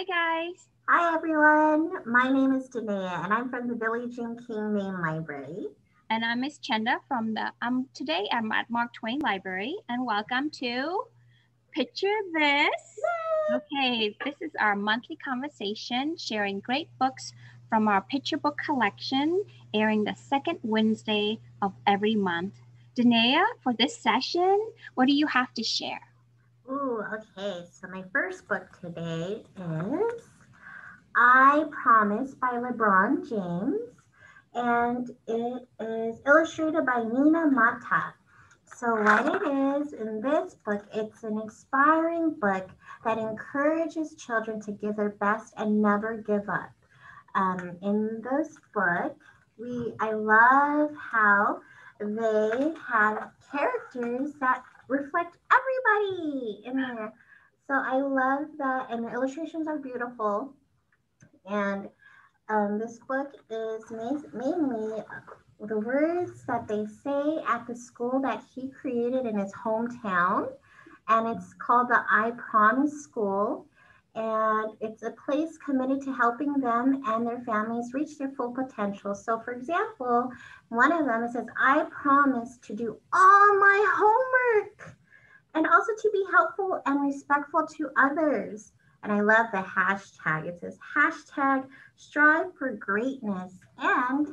Hi, guys. Hi, everyone. My name is Danae, and I'm from the Billie Jean King Main Library. And I'm Miss Chenda from the, um, today I'm at Mark Twain Library, and welcome to Picture This. Okay, this is our monthly conversation, sharing great books from our picture book collection, airing the second Wednesday of every month. Danae, for this session, what do you have to share? Ooh, okay. So my first book today is I Promise by LeBron James, and it is illustrated by Nina Mata. So what it is in this book, it's an inspiring book that encourages children to give their best and never give up. Um, in this book, we I love how they have characters that reflect everybody in there. So I love that, and the illustrations are beautiful. And um, this book is mainly the words that they say at the school that he created in his hometown. And it's called the I Promise School and it's a place committed to helping them and their families reach their full potential. So, for example, one of them says, I promise to do all my homework and also to be helpful and respectful to others. And I love the hashtag. It says hashtag strive for greatness. And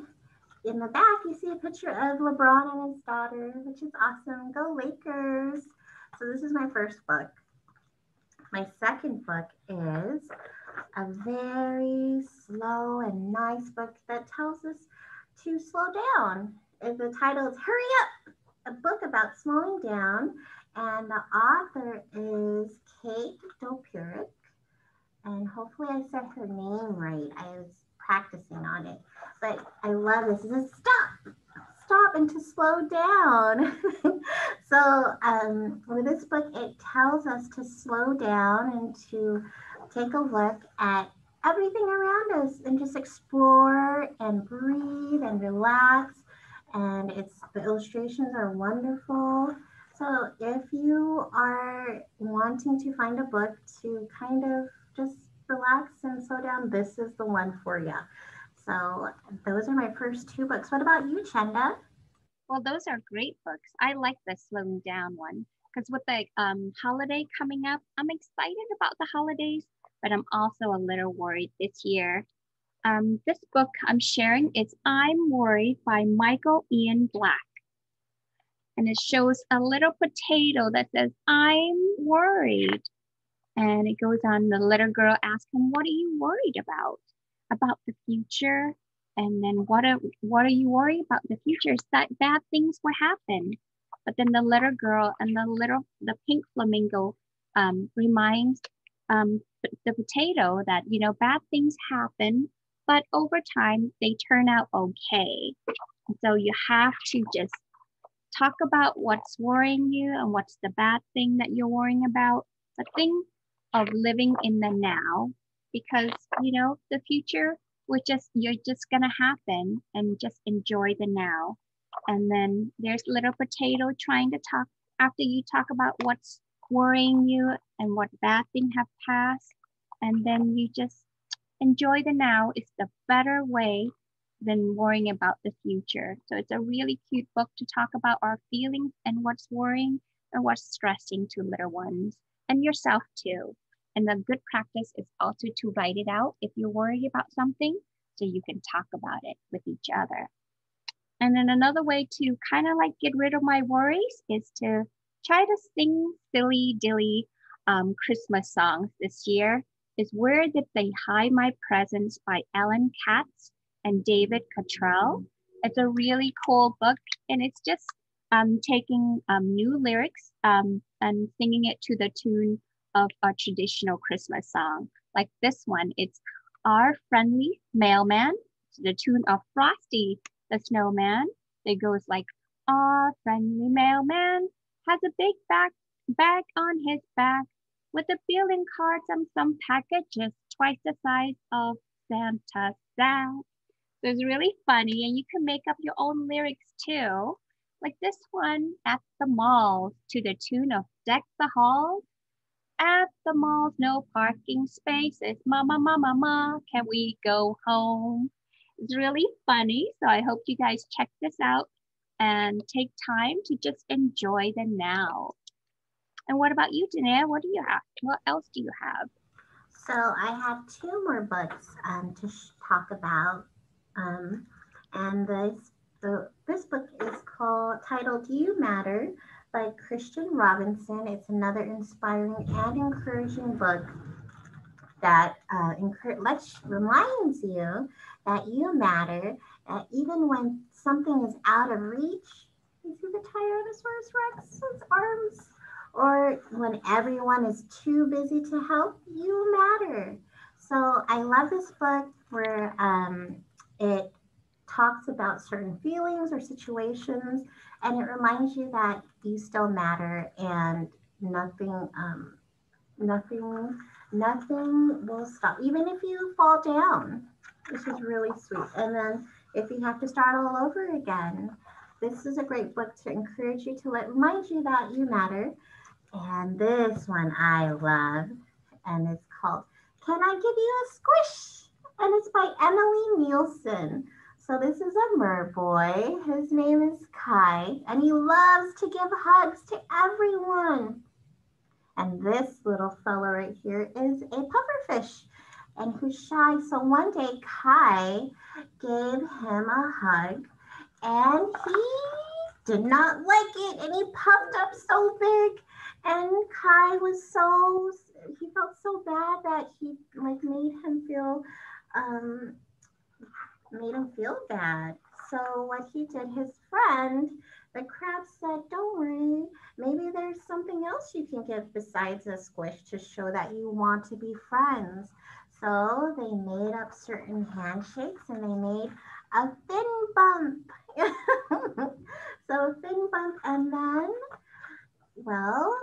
in the back, you see a picture of LeBron and his daughter, which is awesome. Go Lakers. So, this is my first book. My second book is a very slow and nice book that tells us to slow down. Uh, the title is Hurry Up, a book about slowing down. And the author is Kate Dopirak. And hopefully I said her name right. I was practicing on it. But I love this. It says, stop, stop and to slow down. so um, with this book, it tells us to slow down and to take a look at everything around us and just explore and breathe and relax. And it's the illustrations are wonderful. So if you are wanting to find a book to kind of just relax and slow down, this is the one for you. So those are my first two books. What about you, Chenda? Well, those are great books. I like the slowing down one because with the um, holiday coming up, I'm excited about the holidays, but I'm also a little worried this year. Um, this book I'm sharing is I'm Worried by Michael Ian Black. And it shows a little potato that says, I'm worried. And it goes on, the little girl asks him, What are you worried about? About the future and then what are what are you worried about the future? Is that bad things will happen. But then the little girl and the little the pink flamingo um, reminds um, the potato that you know bad things happen but over time they turn out okay. So you have to just talk about what's worrying you and what's the bad thing that you're worrying about the thing of living in the now because you know the future will just you're just gonna happen and just enjoy the now. And then there's little potato trying to talk after you talk about what's worrying you and what bad thing have passed. And then you just enjoy the now is the better way than worrying about the future. So it's a really cute book to talk about our feelings and what's worrying and what's stressing to little ones and yourself too and the good practice is also to write it out if you're worried about something so you can talk about it with each other. And then another way to kind of like get rid of my worries is to try to sing silly dilly um, Christmas songs this year. Is Where Did They Hide My Presents by Alan Katz and David Catrow. It's a really cool book and it's just um, taking um, new lyrics um, and singing it to the tune of a traditional Christmas song. Like this one, it's Our Friendly Mailman to the tune of Frosty the Snowman. It goes like, Our friendly mailman has a big bag, bag on his back with a billing cards and some packages twice the size of Santa's sack. So it's really funny, and you can make up your own lyrics too. Like this one at the mall to the tune of Deck the Halls At the malls, no parking spaces. Mama, mama, mama, can we go home? It's really funny. So I hope you guys check this out and take time to just enjoy the now. And what about you, Danae? What do you have? What else do you have? So I have two more books um, to talk about. Um, and this, the, this book is called, titled You Matter by Christian Robinson. It's another inspiring and encouraging book that uh, lets, reminds you that you matter, that even when something is out of reach, you see the Tyrannosaurus Rex's arms, or when everyone is too busy to help, you matter. So I love this book where um, it about certain feelings or situations, and it reminds you that you still matter and nothing, um, nothing, nothing will stop. Even if you fall down, this is really sweet. And then if you have to start all over again, this is a great book to encourage you to let remind you that you matter. And this one I love, and it's called Can I Give You a Squish? And it's by Emily Neilson. So this is a mer boy. His name is Kai, and he loves to give hugs to everyone. And this little fellow right here is a pufferfish and who's shy. So one day Kai gave him a hug and he did not like it and he puffed up so big and Kai was so he felt so bad that he like made him feel um made him feel bad. So what he did, his friend, the crab said, don't worry, maybe there's something else you can give besides a squish to show that you want to be friends. So they made up certain handshakes and they made a fin bump. so fin bump and then, well,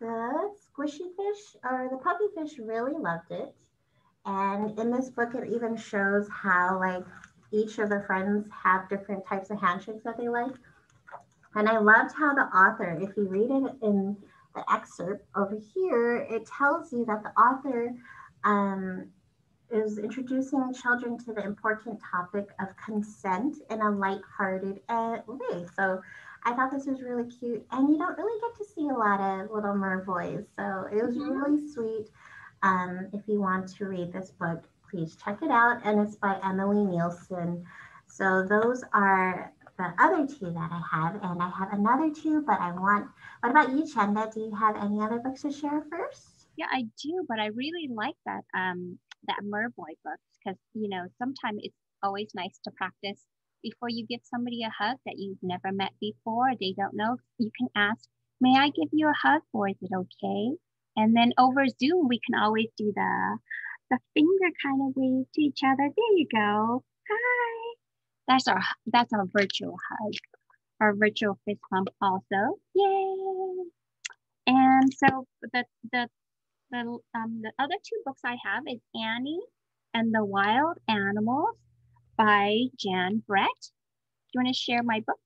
the squishy fish or the puppy fish really loved it. And in this book, it even shows how like each of the friends have different types of handshakes that they like. And I loved how the author, if you read it in the excerpt over here, it tells you that the author um, is introducing children to the important topic of consent in a light-hearted uh, way. So I thought this was really cute. And you don't really get to see a lot of little mer boys. So it was mm-hmm. really sweet. Um, if you want to read this book, please check it out. And it's by Emily Neilson. So those are the other two that I have. And I have another two, but I want, what about you, Chenda? Do you have any other books to share first? Yeah, I do, but I really like that um, that Merboy books because you know sometimes it's always nice to practice before you give somebody a hug that you've never met before. They don't know. You can ask, "May I give you a hug?" or "Is it okay?" And then over Zoom, we can always do the the finger kind of wave to each other. There you go. Hi. That's our that's our virtual hug, our virtual fist bump also. Yay! And so the the the um the other two books I have is Annie and the Wild Animals by Jan Brett. Do you want to share my books?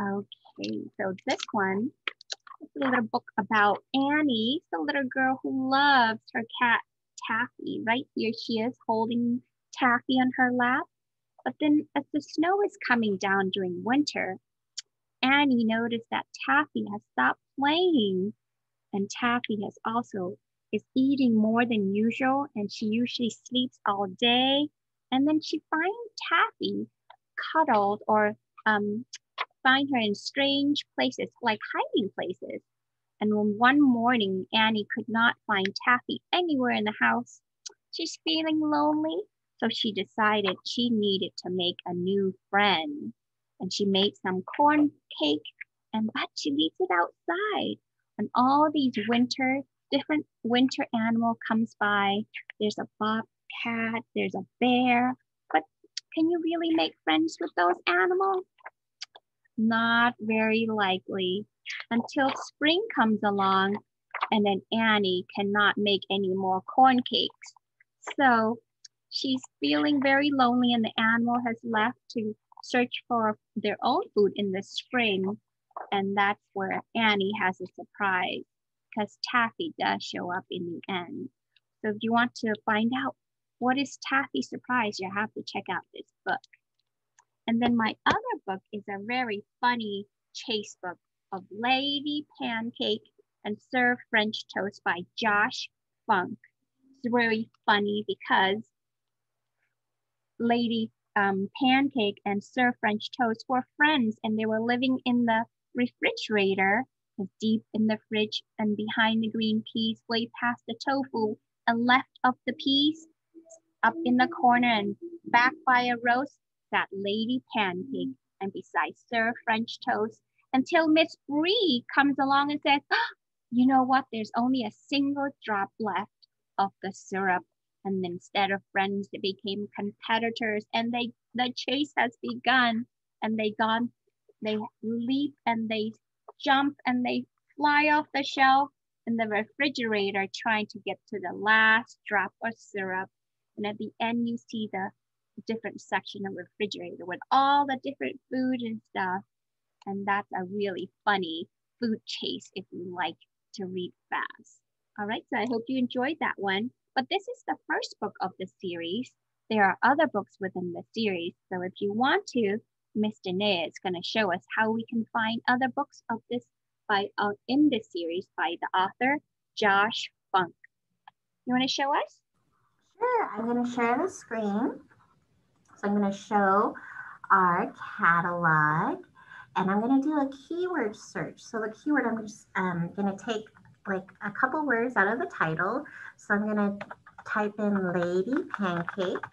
Okay, so this one little book about Annie, the little girl who loves her cat Taffy. Right here she is holding Taffy on her lap. But then as the snow is coming down during winter, Annie noticed that Taffy has stopped playing and Taffy has also is eating more than usual and she usually sleeps all day. And then she finds Taffy cuddled or um, find her in strange places, like hiding places. And when one morning Annie could not find Taffy anywhere in the house, she's feeling lonely. So she decided she needed to make a new friend. And she made some corn cake and but she leaves it outside. And all these winter different winter animal comes by. There's a bobcat, there's a bear, but can you really make friends with those animals? Not very likely until spring comes along and then Annie cannot make any more corn cakes. So she's feeling very lonely and the animal has left to search for their own food in the spring. And that's where Annie has a surprise. because Taffy does show up in the end. So if you want to find out what is Taffy's surprise, you have to check out this book. And then my other book is a very funny chase book of Lady Pancake and Sir French Toast by Josh Funk. It's really funny because Lady um, Pancake and Sir French Toast were friends and they were living in the refrigerator deep in the fridge and behind the green peas way past the tofu and left of the peas up in the corner and back by a roast that lady pancake and besides Sir French toast until Miss Brie comes along and says, oh, you know what, there's only a single drop left of the syrup. And instead of friends, they became competitors and they the chase has begun and they gone, they leap and they jump and they fly off the shelf in the refrigerator trying to get to the last drop of syrup. And at the end, you see the different section of refrigerator with all the different food and stuff. And that's a really funny food chase if you like to read fast. All right, so I hope you enjoyed that one. But this is the first book of the series. There are other books within the series. So if you want to, Miss Danae is going to show us how we can find other books of this by uh, in this series by the author Josh Funk. You want to show us? Sure, I'm going to share the screen. So I'm going to show our catalog and I'm going to do a keyword search. So the keyword, I'm just um, going to take like a couple words out of the title. So I'm going to type in lady pancake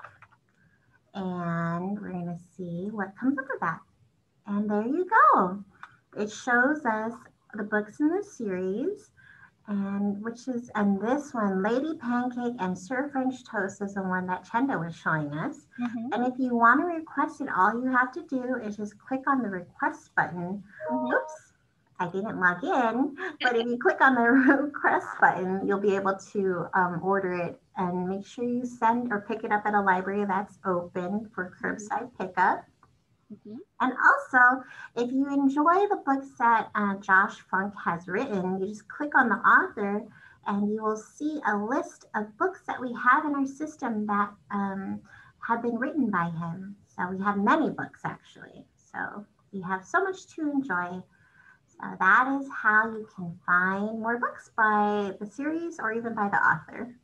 and we're going to see what comes up with that. And there you go. It shows us the books in the series and which is and this one lady pancake and sir french toast is the one that chenda was showing us mm-hmm. and if you want to request it all you have to do is just click on the request button mm-hmm. oops i didn't log in but if you click on the request button you'll be able to um, order it and make sure you send or pick it up at a library that's open for curbside pickup Mm-hmm. And also, if you enjoy the books that uh, Josh Funk has written, you just click on the author and you will see a list of books that we have in our system that um, have been written by him. So we have many books actually. So we have so much to enjoy. So that is how you can find more books by the series or even by the author.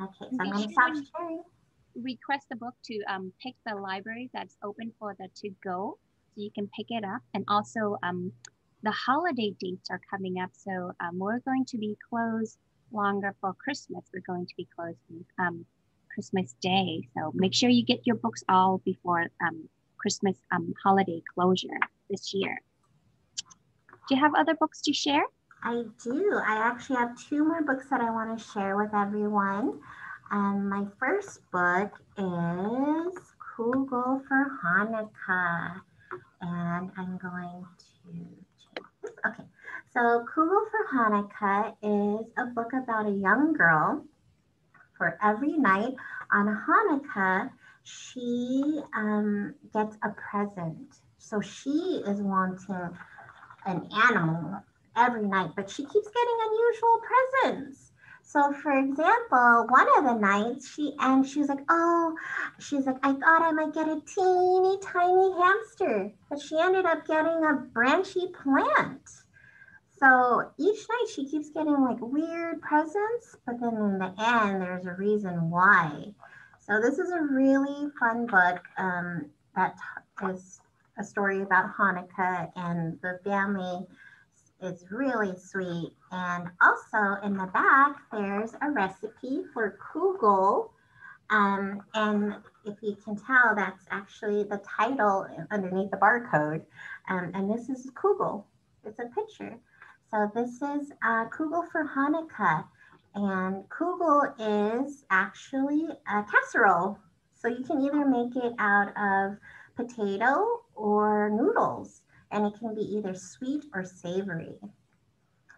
Okay, so I'm going to stop sharing request the book to um, pick the library that's open for the to go so you can pick it up. And also um, the holiday dates are coming up so um, we're going to be closed longer for christmas. We're going to be closed um, christmas day. So make sure you get your books all before um, christmas um, holiday closure this year. Do you have other books to share? I do. I actually have two more books that i want to share with everyone and my first book is Kugel for Hanukkah. And I'm going to, okay. So Kugel for Hanukkah is a book about a young girl. For every night on Hanukkah, she um, gets a present. So she is wanting an animal every night, but she keeps getting unusual presents. So for example, one of the nights she and she was like, oh, she's like, I thought I might get a teeny tiny hamster, but she ended up getting a branchy plant. So each night she keeps getting like weird presents, but then in the end, there's a reason why. So this is a really fun book um, that is a story about Hanukkah and the family is really sweet. And also in the back, there's a recipe for kugel. Um, and if you can tell, that's actually the title underneath the barcode. Um, and this is kugel. It's a picture. So this is uh, kugel for Hanukkah. And kugel is actually a casserole. So you can either make it out of potato or noodles and it can be either sweet or savory.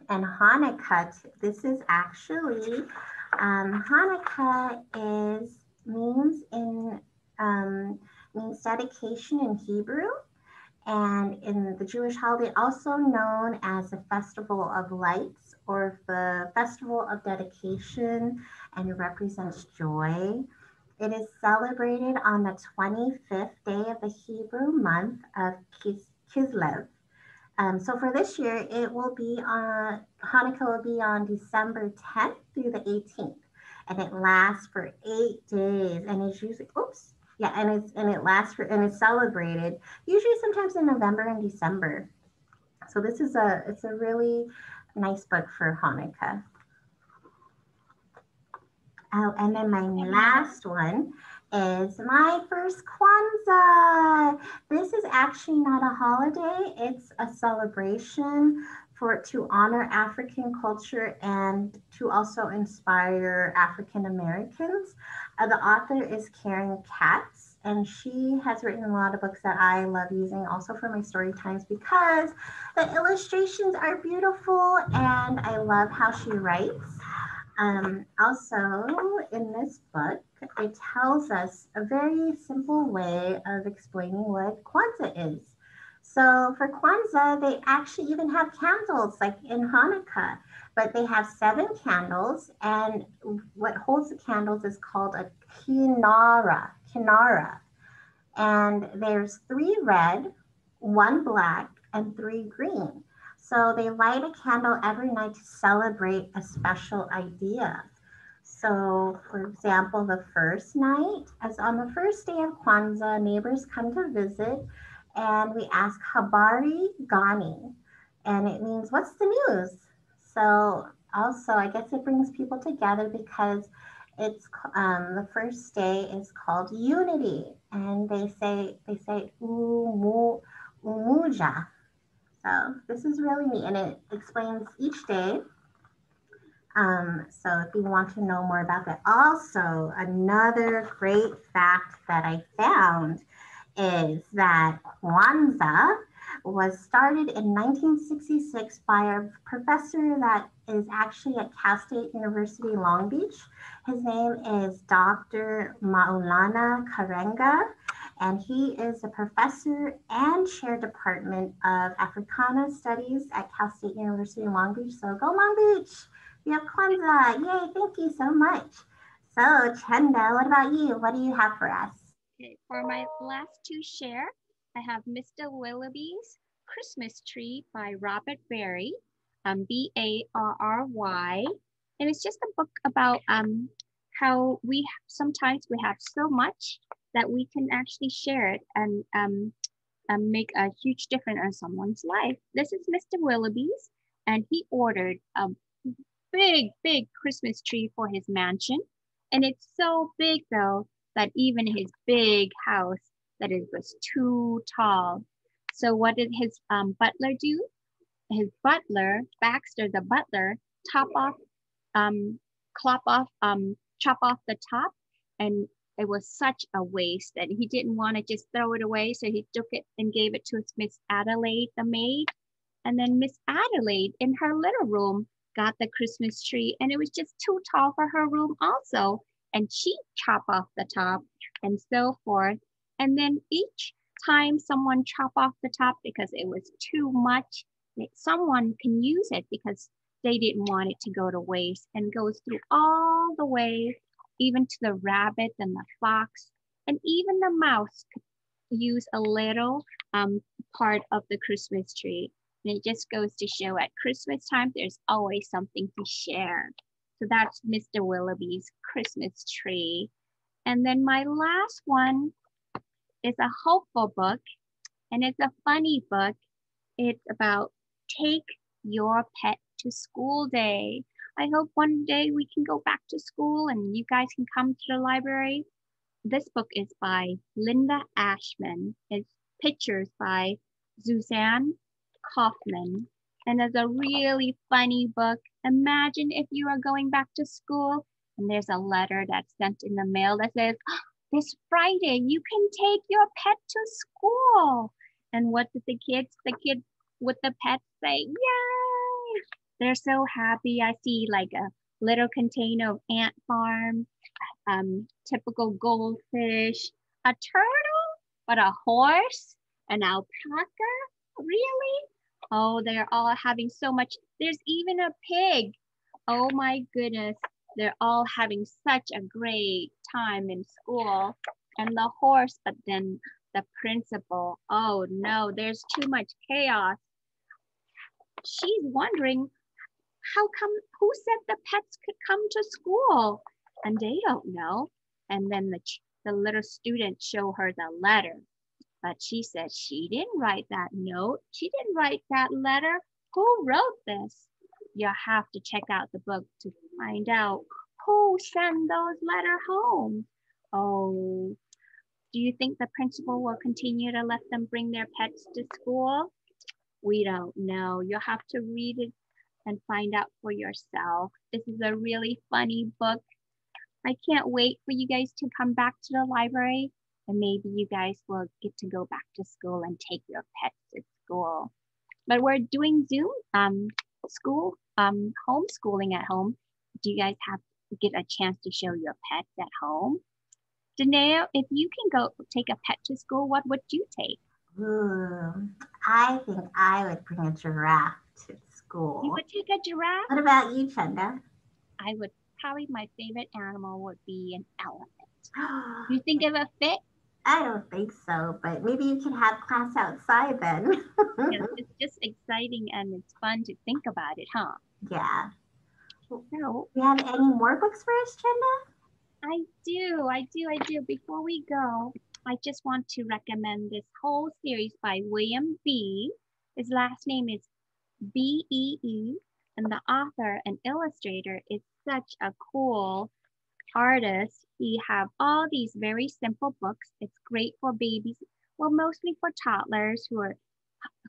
And Hanukkah, this is actually, um, Hanukkah is, means in, um, means dedication in Hebrew. and in the Jewish holiday, also known as the Festival of Lights or the Festival of Dedication, and it represents joy. It is celebrated on the 25th day of the Hebrew month of Kis- Kislev. Um, so for this year, it will be on Hanukkah will be on December 10th through the 18th, and it lasts for eight days. And it's usually oops, yeah, and it's and it lasts for and it's celebrated usually sometimes in November and December. So this is a it's a really nice book for Hanukkah. Oh, and then my last one is my first Kwanzaa. This is actually not a holiday, it's a celebration for to honor African culture and to also inspire African Americans. Uh, the author is Karen Katz, and she has written a lot of books that I love using also for my story times because the illustrations are beautiful and I love how she writes. Um, also, in this book, it tells us a very simple way of explaining what Kwanzaa is. So for Kwanzaa, they actually even have candles like in Hanukkah, but they have seven candles, and what holds the candles is called a kinara, kinara. And there's three red, one black, and three green. So they light a candle every night to celebrate a special idea. So, for example, the first night, as on the first day of Kwanzaa, neighbors come to visit and we ask Habari Gani, and it means, What's the news? So, also, I guess it brings people together because it's um, the first day is called Unity, and they say, they say, Umu, Umoja, so this is really neat and it explains each day. Um, so if you want to know more about that, also another great fact that I found is that Kwanzaa was started in 1966 by a professor that is actually at Cal State University Long Beach. His name is Dr. Maulana Karenga, and he is a professor and chair department of Africana Studies at Cal State University in Long Beach. So go Long Beach! We have Kwanzaa. Yay, thank you so much. So Chenda, what about you? What do you have for us? Okay, for my last two share, I have Mr. Willoughby's Christmas Tree by Robert Barry, um, B-A-R-R-Y. And it's just a book about um, how we sometimes we have so much that we can actually share it and um, um, make a huge difference in someone's life. This is Mr. Willoughby's, and he ordered a big, big Christmas tree for his mansion. And it's so big though that even his big house that it was too tall. So what did his um, butler do? His butler, Baxter, the butler, top off, um, clop off, um, chop off the top and it was such a waste and he didn't want to just throw it away. So he took it and gave it to Miss Adelaide, the maid. And then Miss Adelaide in her little room got the Christmas tree and it was just too tall for her room also. And she chopped off the top and so forth. And then each time someone chop off the top because it was too much, someone can use it because they didn't want it to go to waste and goes through all the way even to the rabbit and the fox, and even the mouse could use a little um, part of the Christmas tree. And it just goes to show at Christmas time, there's always something to share. So that's Mr. Willoughby's Christmas tree. And then my last one is a hopeful book, and it's a funny book. It's about take your pet to school day. I hope one day we can go back to school and you guys can come to the library. This book is by Linda Ashman. It's pictures by Suzanne Kaufman. And it's a really funny book. Imagine if you are going back to school and there's a letter that's sent in the mail that says, oh, this Friday, you can take your pet to school. And what did the kids, the kids with the pets say? Yay! They're so happy. I see like a little container of ant farm, um, typical goldfish, a turtle, but a horse, An alpaca? Really? Oh, they're all having so much. There's even a pig. Oh my goodness. They're all having such a great time in school. And the horse, but then the principal. Oh no, there's too much chaos. She's wondering how come, who said the pets could come to school? And they don't know. And then the, the little student show her the letter. But she said she didn't write that note. She didn't write that letter. Who wrote this? You'll have to check out the book to find out who sent those letter home. Oh, do you think the principal will continue to let them bring their pets to school? We don't know. You'll have to read it and find out for yourself. This is a really funny book. I can't wait for you guys to come back to the library and maybe you guys will get to go back to school and take your pets to school. But we're doing Zoom um, school, um, homeschooling at home. Do you guys have get a chance to show your pets at home? Danae, if you can go take a pet to school, what would you take? Ooh, I think I would bring a giraffe to school. You would take a giraffe? What about you, Chenda? I would probably my favorite animal would be an elephant. you think it would fit? I don't think so, but maybe you can have class outside then. yeah, it's just exciting and it's fun to think about it, huh? Yeah. So, do you have any more books for us, Chenda? I do, I do, I do. Before we go, I just want to recommend this whole series by William Bee. His last name is B-E-E, and the author and illustrator is such a cool artist. He have all these very simple books. It's great for babies, well, mostly for toddlers who are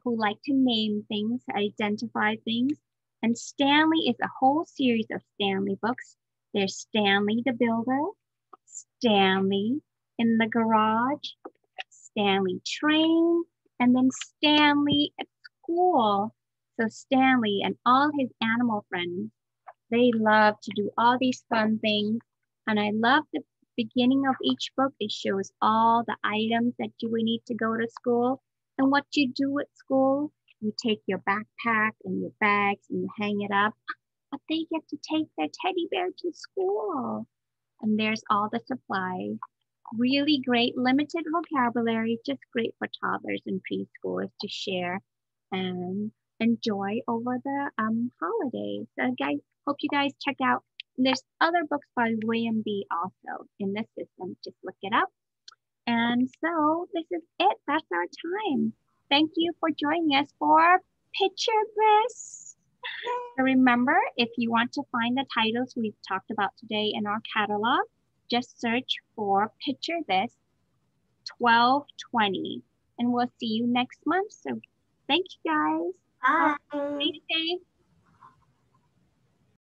who like to name things, identify things. And Stanley is a whole series of Stanley books. There's Stanley the Builder, Stanley in the Garage, Stanley Train, and then Stanley at school. So Stanley and all his animal friends, they love to do all these fun things. And I love the beginning of each book. It shows all the items that you would need to go to school and what you do at school. You take your backpack and your bags and you hang it up, but they get to take their teddy bear to school. And there's all the supplies. Really great, limited vocabulary, just great for toddlers and preschoolers to share and enjoy over the um, holidays. So guys, hope you guys check out there's other books by William Bee also in this system. Just look it up. And so this is it. That's our time. Thank you for joining us for Picture This. So remember, if you want to find the titles we've talked about today in our catalog, just search for Picture This 1220. And we'll see you next month. So thank you guys. Bye. Stay safe.